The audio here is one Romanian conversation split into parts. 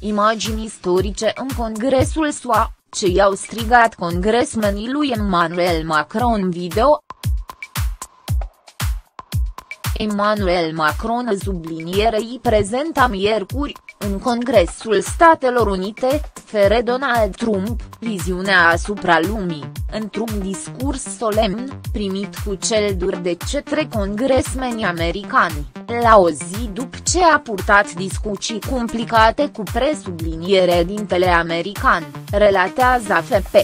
imagini istorice în Congresul SUA, ce i-au strigat congresmenii lui Emmanuel Macron video. Emmanuel Macron sublinierei prezenta miercuri, în Congresul Statelor Unite, fere Donald Trump, viziunea asupra lumii, într-un discurs solemn, primit cu cel dur de cetre congresmeni americani, la o zi după ce a purtat discuții complicate cu presubliniere dintele american, relatează AFP.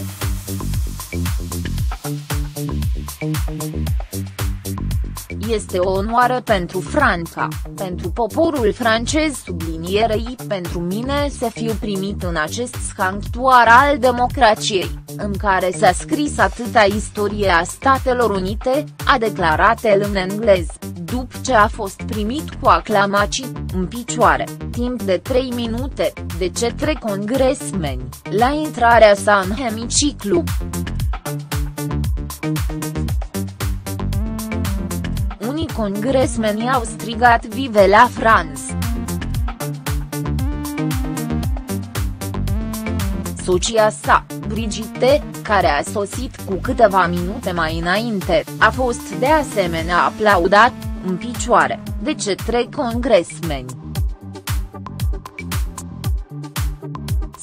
Este o onoare pentru Franța, pentru poporul francez sublinierei pentru mine să fiu primit în acest sanctuar al democrației, în care s-a scris atâta istorie a Statelor Unite, a declarat el în englez, după ce a fost primit cu aclamații, în picioare, timp de 3 minute, de cetre congresmeni, la intrarea sa în hemiciclu. Unii congresmeni au strigat Vive la France. Socia sa, Brigitte, care a sosit cu câteva minute mai înainte, a fost de asemenea aplaudat, în picioare, de cetre congresmeni.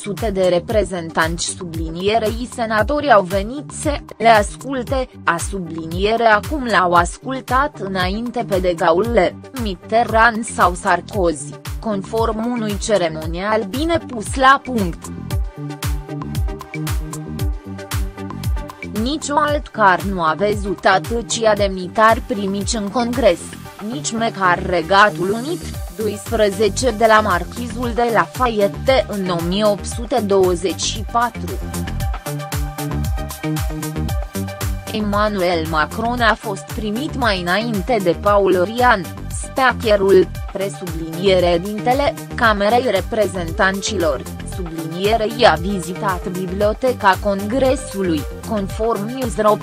Sute de reprezentanți sublinierei senatori au venit să le asculte, a subliniere acum l-au ascultat înainte pe de Gaulle, Mitterrand sau Sarkozy, conform unui ceremonial bine pus la punct. Nici alt car nu a văzut atâția demnitari primici în congres, nici măcar Regatul Unit, 12 de la Marchizul de Lafayette în 1824. Emmanuel Macron a fost primit mai înainte de Paul Rian, speakerul, presubliniere dintele, Camerei Reprezentanților, sublinierei a vizitat Biblioteca Congresului, conform Newsro.